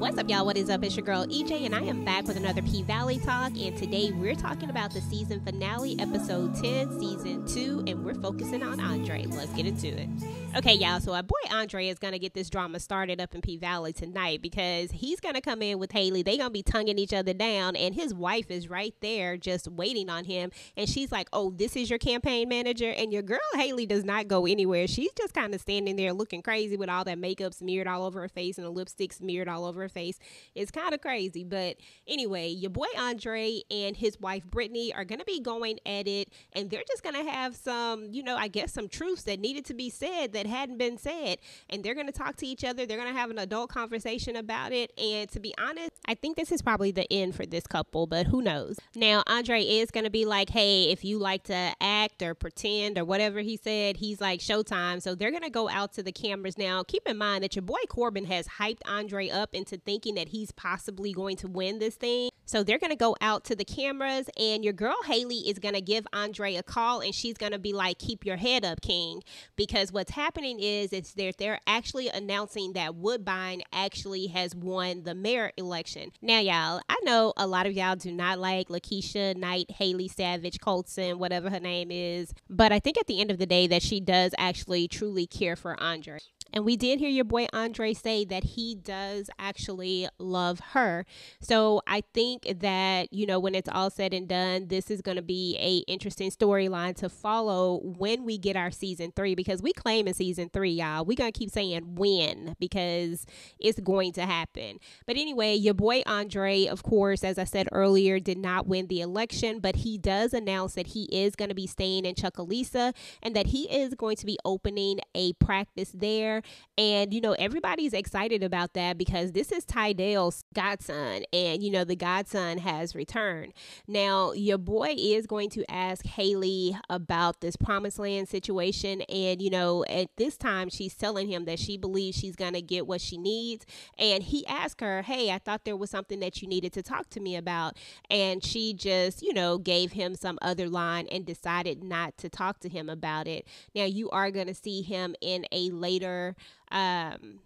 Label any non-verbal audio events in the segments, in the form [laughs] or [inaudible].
What's up, y'all? What is up? It's your girl EJ, and I am back with another P Valley Talk. And today we're talking about the season finale, episode 10, season 2, and we're focusing on Andre. Let's get into it. Okay, y'all. So our boy Andre is gonna get this drama started up in P Valley tonight because he's gonna come in with Haley. They're gonna be tonguing each other down, and his wife is right there just waiting on him. And she's like, "Oh, this is your campaign manager," and your girl Haley does not go anywhere. She's just kind of standing there looking crazy with all that makeup smeared all over her face and the lipstick smeared all over her face. It's kind of crazy, but anyway, your boy Andre and his wife Brittany are gonna be going at it, and they're just gonna have some, you know, I guess some truths that needed to be said that hadn't been said. And they're going to talk to each other. They're going to have an adult conversation about it. And to be honest, I think this is probably the end for this couple, but who knows? Now, Andre is going to be like, hey, if you like to act or pretend or whatever he said, he's like, showtime. So they're going to go out to the cameras now. Keep in mind that your boy Corbin has hyped Andre up into thinking that he's possibly going to win this thing. So they're going to go out to the cameras, and your girl Haley is going to give Andre a call, and she's going to be like, keep your head up, King. Because what's happening is, it's they're, they're actually announcing that Woodbine actually has won the mayor election. Now, y'all, I know a lot of y'all do not like Lakeisha Knight, Haley Savage, Colson, whatever her name is. But I think at the end of the day, that she does actually truly care for Andre. And we did hear your boy Andre say that he does actually love her. So I think that, you know, when it's all said and done, this is going to be a interesting storyline to follow when we get our season 3 because we claim in season 3, y'all. We're going to keep saying when because it's going to happen. But anyway, your boy Andre, of course, as I said earlier, did not win the election, but he does announce that he is going to be staying in Chucalissa and that he is going to be opening a practice there and, you know, everybody's excited about that because this is Tydale's godson. And, you know, the godson has returned. Now, your boy is going to ask Haley about this promised land situation. And, you know, at this time, she's telling him that she believes she's going to get what she needs. And he asked her, Hey, I thought there was something that you needed to talk to me about. And she just, you know, gave him some other line and decided not to talk to him about it. Now, you are going to see him in a later um,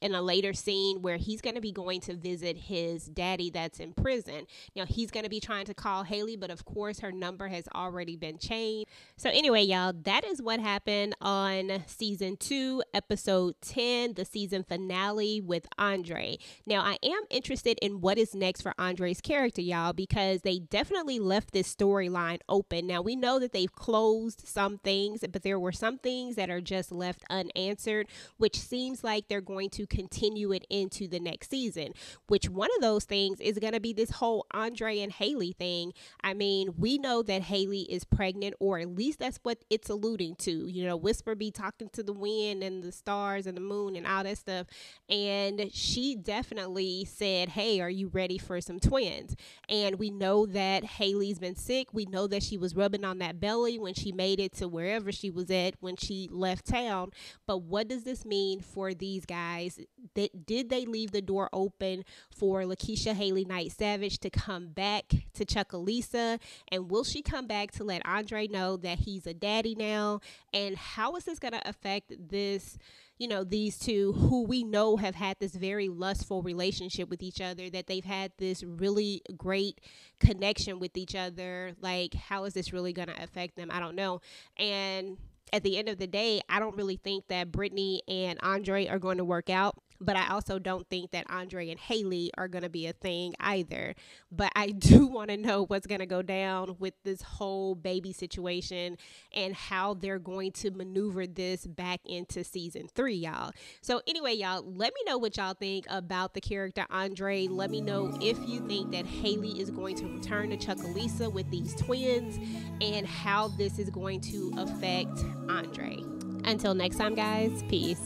in a later scene where he's going to be going to visit his daddy that's in prison. Now, he's going to be trying to call Haley, but of course, her number has already been changed. So, anyway, y'all, that is what happened on season two, episode 10, the season finale with Andre. Now, I am interested in what is next for Andre's character, y'all, because they definitely left this storyline open. Now, we know that they've closed some things, but there were some things that are just left unanswered, which seems like they're going to continue it into the next season, which one of those things is going to be this whole Andre and Haley thing. I mean, we know that Haley is pregnant, or at least that's what it's alluding to. You know, Whisper be talking to the wind and the stars and the moon and all that stuff. And she definitely said, Hey, are you ready for some twins? And we know that Haley's been sick. We know that she was rubbing on that belly when she made it to wherever she was at when she left town. But what does this mean for these guys that did they leave the door open for Lakeisha Haley Knight Savage to come back to Chucalissa? And will she come back to let Andre know that he's a daddy now? And how is this going to affect this? you know, these two who we know have had this very lustful relationship with each other, that they've had this really great connection with each other. Like, how is this really going to affect them? I don't know. And at the end of the day, I don't really think that Brittany and Andre are going to work out. But I also don't think that Andre and Haley are going to be a thing either. But I [laughs] do want to know what's going to go down with this whole baby situation and how they're going to maneuver this back into season three, y'all. So, anyway, y'all, let me know what y'all think about the character Andre. Let me know if you think that Haley is going to return to Chucalissa with these twins and how this is going to affect Andre. Until next time, guys, peace.